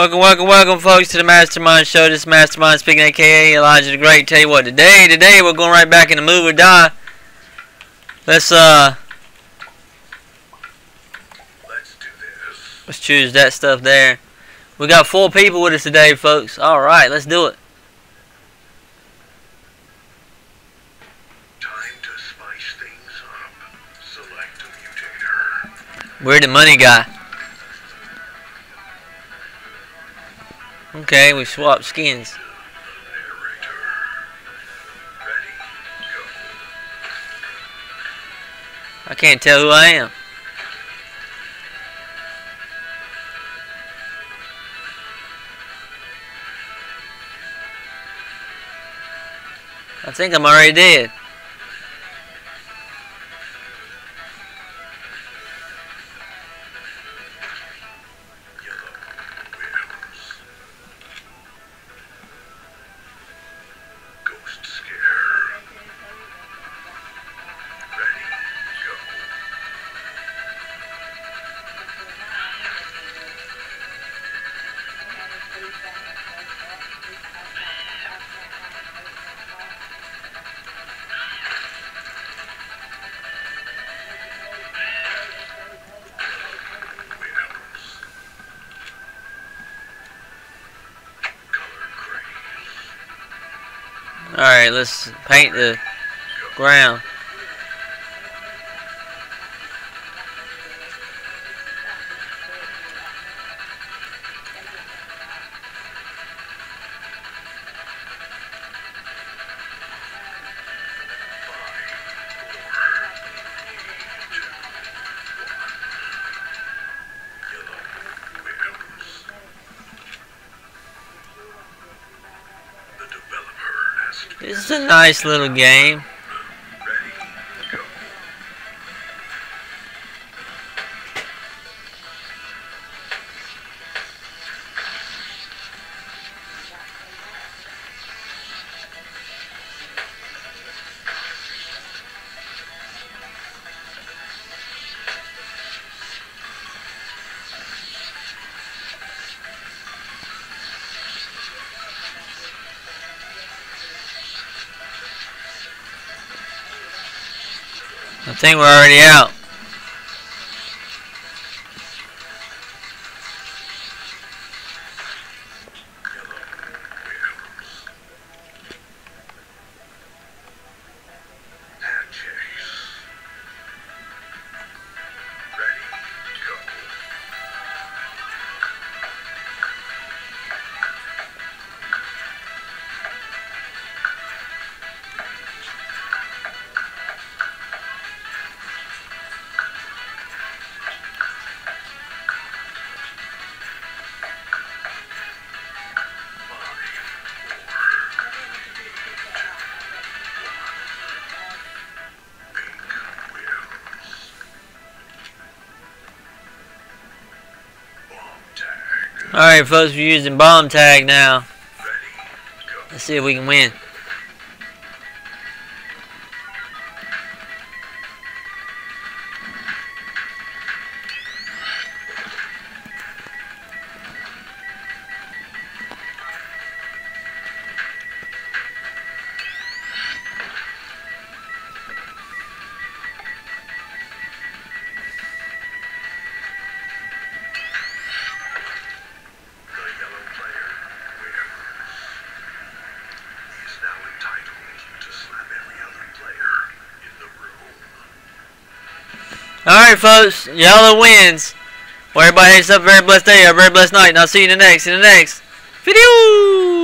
Welcome, welcome, welcome, folks, to the Mastermind Show. This is Mastermind speaking, aka Elijah the Great. Tell you what, today, today, we're going right back in the move or die. Let's uh, Let's do this. let's choose that stuff there. We got four people with us today, folks. All right, let's do it. Time to spice things up. Select a mutator. We're the money guy. Okay, we swapped skins. I can't tell who I am. I think I'm already dead. Alright, let's paint the ground. This is a nice little game. I think we're already out. Alright, folks, we're using bomb tag now. Let's see if we can win. Alright, folks, yellow wins. Well, everybody have a very blessed day, Have a very blessed night, and I'll see you in the next, in the next. Video.